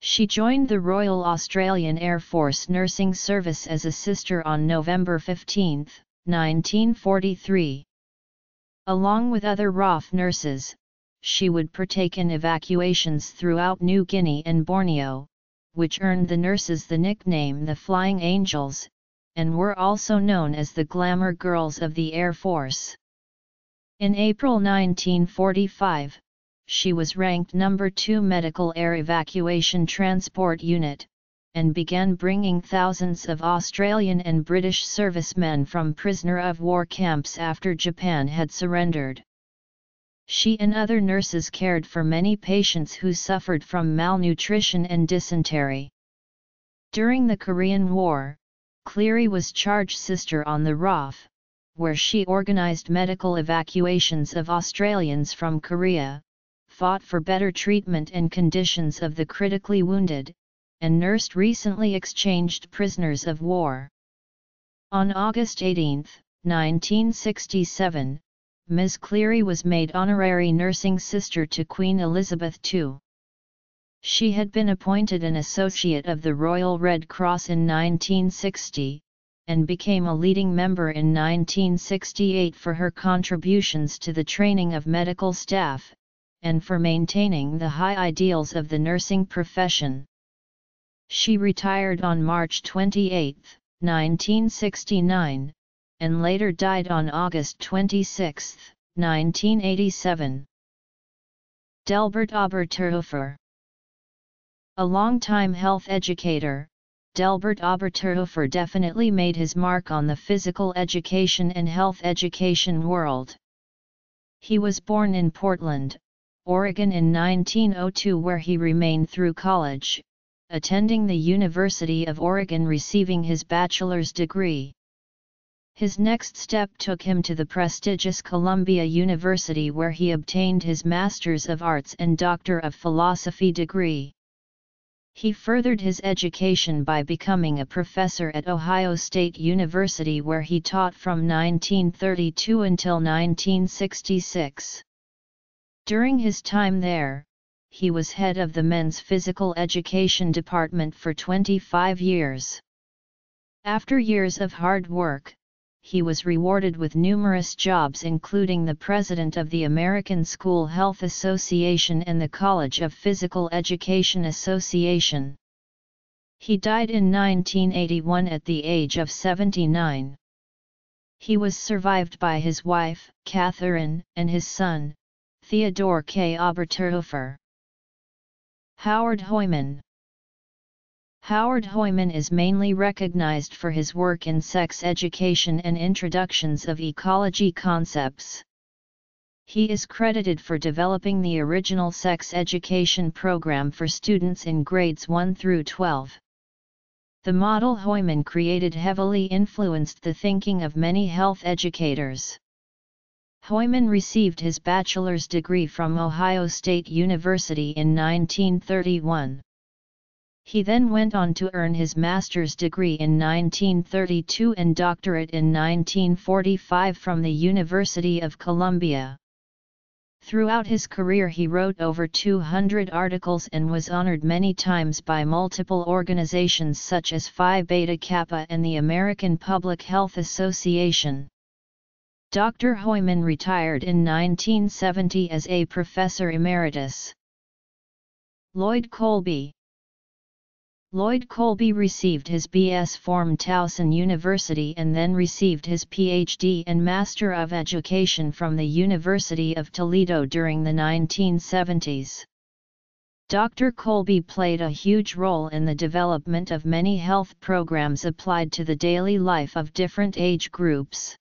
She joined the Royal Australian Air Force Nursing Service as a sister on November 15, 1943. Along with other RAF nurses, she would partake in evacuations throughout New Guinea and Borneo, which earned the nurses the nickname the Flying Angels, and were also known as the Glamour Girls of the Air Force. In April 1945, she was ranked number 2 Medical Air Evacuation Transport Unit, and began bringing thousands of Australian and British servicemen from prisoner of war camps after Japan had surrendered. She and other nurses cared for many patients who suffered from malnutrition and dysentery. During the Korean War, Cleary was charge sister on the RAF, where she organized medical evacuations of Australians from Korea, fought for better treatment and conditions of the critically wounded, and nursed recently exchanged prisoners of war. On August 18, 1967, Ms. Cleary was made honorary nursing sister to Queen Elizabeth II. She had been appointed an associate of the Royal Red Cross in 1960, and became a leading member in 1968 for her contributions to the training of medical staff, and for maintaining the high ideals of the nursing profession. She retired on March 28, 1969, and later died on August 26, 1987. Delbert Oberteuffer A long-time health educator, Delbert Oberteuffer definitely made his mark on the physical education and health education world. He was born in Portland, Oregon in 1902 where he remained through college, attending the University of Oregon receiving his bachelor's degree. His next step took him to the prestigious Columbia University where he obtained his Master's of Arts and Doctor of Philosophy degree. He furthered his education by becoming a professor at Ohio State University where he taught from 1932 until 1966. During his time there, he was head of the men's physical education department for 25 years. After years of hard work, he was rewarded with numerous jobs including the president of the American School Health Association and the College of Physical Education Association. He died in 1981 at the age of 79. He was survived by his wife, Catherine, and his son, Theodore K. Oberteuffer. Howard Hoyman Howard Hoyman is mainly recognized for his work in sex education and introductions of ecology concepts. He is credited for developing the original sex education program for students in grades 1 through 12. The model Hoyman created heavily influenced the thinking of many health educators. Hoyman received his bachelor's degree from Ohio State University in 1931. He then went on to earn his master's degree in 1932 and doctorate in 1945 from the University of Columbia. Throughout his career he wrote over 200 articles and was honored many times by multiple organizations such as Phi Beta Kappa and the American Public Health Association. Dr. Hoyman retired in 1970 as a professor emeritus. Lloyd Kolbe Lloyd Kolbe received his B.S. from Towson University and then received his Ph.D. and Master of Education from the University of Toledo during the 1970s. Dr. Kolbe played a huge role in the development of many health programs applied to the daily life of different age groups.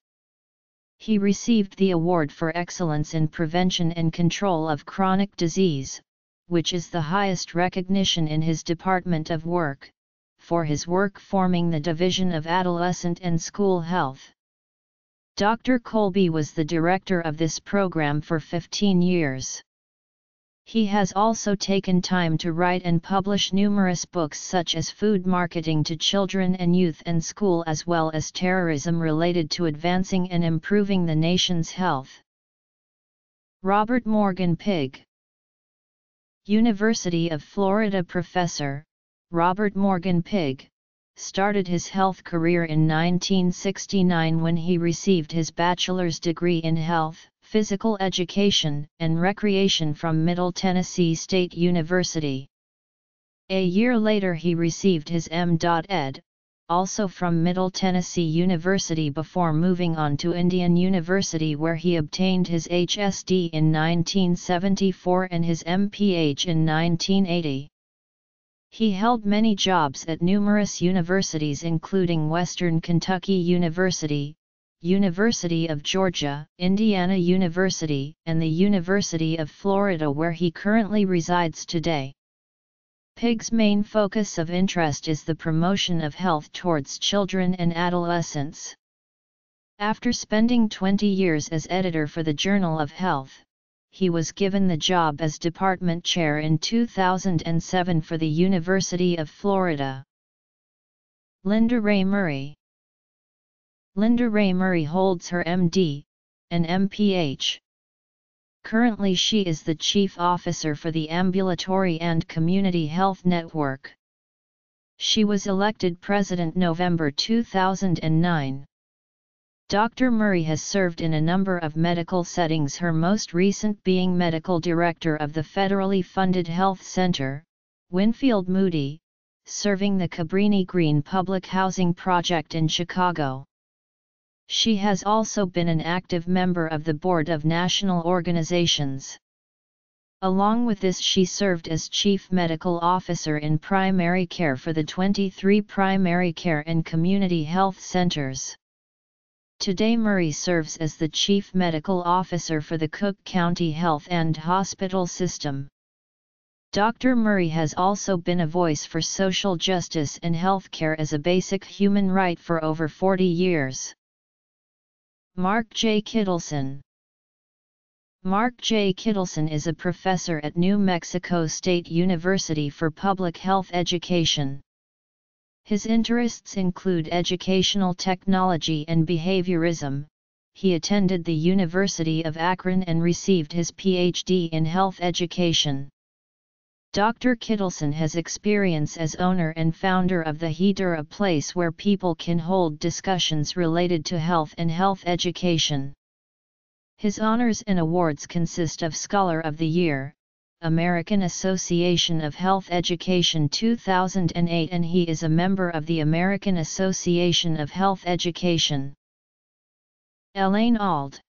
He received the Award for Excellence in Prevention and Control of Chronic Disease, which is the highest recognition in his department of work, for his work forming the Division of Adolescent and School Health. Dr. Kolbe was the director of this program for 15 years. He has also taken time to write and publish numerous books such as Food Marketing to Children and Youth and School as well as Terrorism related to advancing and improving the nation's health. Robert Morgan Pigg University of Florida professor, Robert Morgan Pigg, started his health career in 1969 when he received his bachelor's degree in health, physical education, and recreation from Middle Tennessee State University. A year later he received his M.Ed also from Middle Tennessee University before moving on to Indiana University where he obtained his HSD in 1974 and his MPH in 1980. He held many jobs at numerous universities including Western Kentucky University, University of Georgia, Indiana University, and the University of Florida where he currently resides today. Pigg's main focus of interest is the promotion of health towards children and adolescents. After spending 20 years as editor for the Journal of Health, he was given the job as department chair in 2007 for the University of Florida. Linda Ray Murray Linda Ray Murray holds her MD, and MPH. Currently she is the Chief Officer for the Ambulatory and Community Health Network. She was elected President November 2009. Dr. Murray has served in a number of medical settings her most recent being Medical Director of the federally funded Health Center, Winfield Moody, serving the Cabrini Green Public Housing Project in Chicago. She has also been an active member of the Board of National Organizations. Along with this she served as Chief Medical Officer in Primary Care for the 23 Primary Care and Community Health Centers. Today Murray serves as the Chief Medical Officer for the Cook County Health and Hospital System. Dr. Murray has also been a voice for social justice and healthcare as a basic human right for over 40 years. Mark J. Kittleson Mark J. Kittleson is a professor at New Mexico State University for Public Health Education. His interests include educational technology and behaviorism. He attended the University of Akron and received his PhD in health education. Dr. Kittleson has experience as owner and founder of the HEDIR, a place where people can hold discussions related to health and health education. His honors and awards consist of Scholar of the Year, American Association of Health Education 2008 and he is a member of the American Association of Health Education. Elaine Auld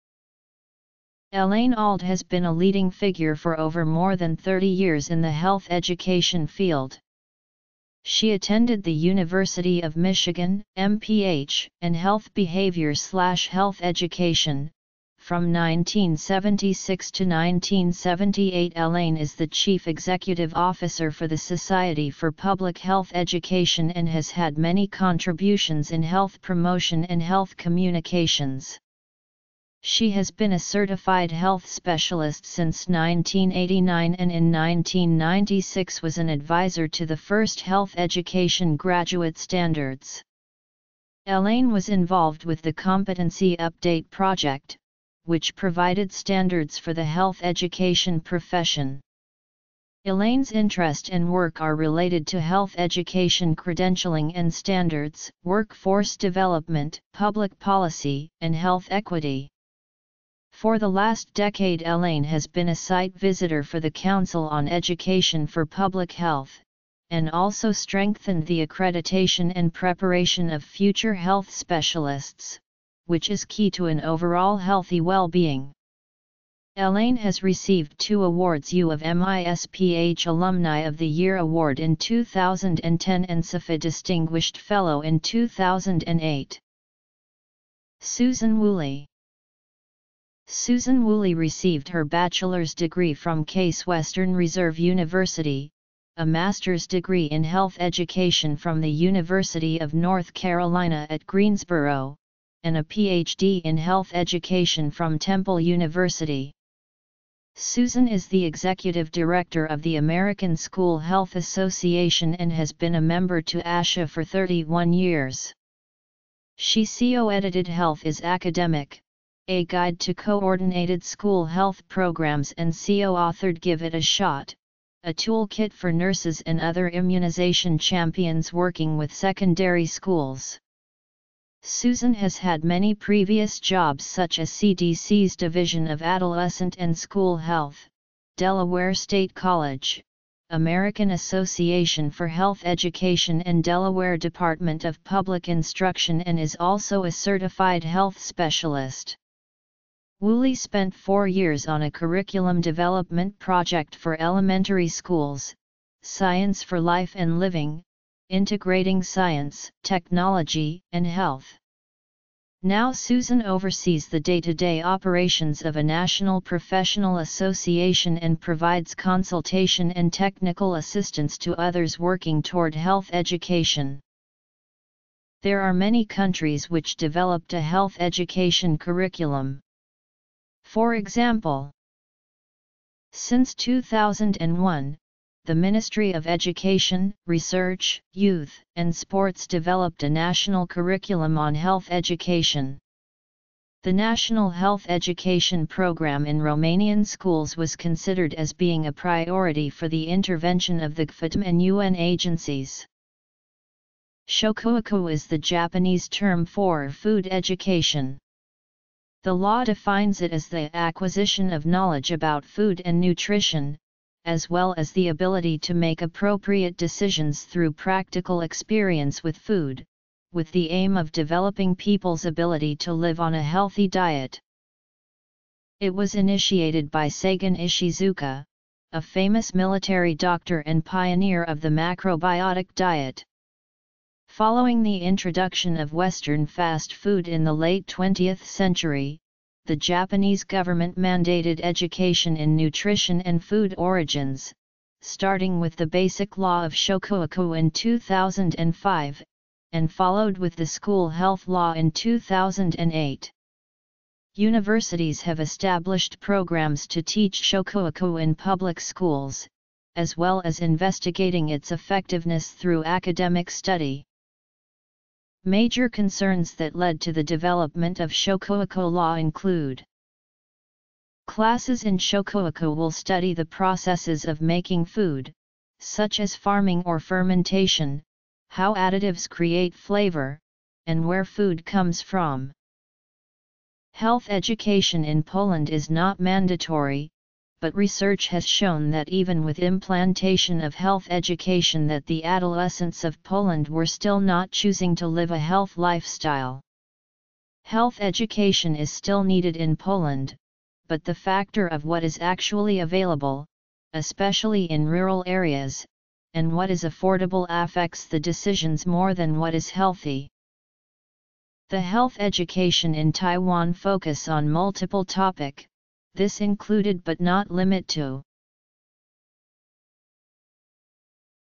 Elaine Auld has been a leading figure for over more than 30 years in the health education field. She attended the University of Michigan, MPH, and Health Behavior slash Health Education. From 1976 to 1978 Elaine is the Chief Executive Officer for the Society for Public Health Education and has had many contributions in health promotion and health communications. She has been a certified health specialist since 1989 and in 1996 was an advisor to the first health education graduate standards. Elaine was involved with the Competency Update Project, which provided standards for the health education profession. Elaine's interest and work are related to health education credentialing and standards, workforce development, public policy, and health equity. For the last decade Elaine has been a site visitor for the Council on Education for Public Health, and also strengthened the accreditation and preparation of future health specialists, which is key to an overall healthy well-being. Elaine has received two awards U of MISPH Alumni of the Year Award in 2010 and SOPHE Distinguished Fellow in 2008. Susan Woolley Susan Woolley received her bachelor's degree from Case Western Reserve University, a master's degree in health education from the University of North Carolina at Greensboro, and a PhD in health education from Temple University. Susan is the executive director of the American School Health Association and has been a member to ASHA for 31 years. She co-edited Health is Academic, a guide to coordinated school health programs and co-authored Give It a Shot, a toolkit for nurses and other immunization champions working with secondary schools. Susan has had many previous jobs such as CDC's Division of Adolescent and School Health, Delaware State College, American Association for Health Education and Delaware Department of Public Instruction and is also a certified health specialist. Woolley spent four years on a curriculum development project for elementary schools, Science for Life and Living, integrating science, technology, and health. Now Susan oversees the day-to-day -day operations of a national professional association and provides consultation and technical assistance to others working toward health education. There are many countries which developed a health education curriculum. For example, since 2001, the Ministry of Education, Research, Youth, and Sports developed a national curriculum on health education. The National Health Education Program in Romanian schools was considered as being a priority for the intervention of the GFATM and UN agencies. Shokuiku is the Japanese term for food education. The law defines it as the acquisition of knowledge about food and nutrition, as well as the ability to make appropriate decisions through practical experience with food, with the aim of developing people's ability to live on a healthy diet. It was initiated by Sagen Ishizuka, a famous military doctor and pioneer of the macrobiotic diet. Following the introduction of Western fast food in the late 20th century, the Japanese government mandated education in nutrition and food origins, starting with the Basic Law of Shokuiku in 2005, and followed with the School Health Law in 2008. Universities have established programs to teach Shokuiku in public schools, as well as investigating its effectiveness through academic study. Major concerns that led to the development of Shokuiku law include Classes in Shokuiku will study the processes of making food, such as farming or fermentation, how additives create flavor, and where food comes from. Health education in Poland is not mandatory, but research has shown that even with implantation of health education that the adolescents of Poland were still not choosing to live a health lifestyle. Health education is still needed in Poland, but the factor of what is actually available, especially in rural areas, and what is affordable affects the decisions more than what is healthy. The health education in Taiwan focus on multiple topic, this included but not limit to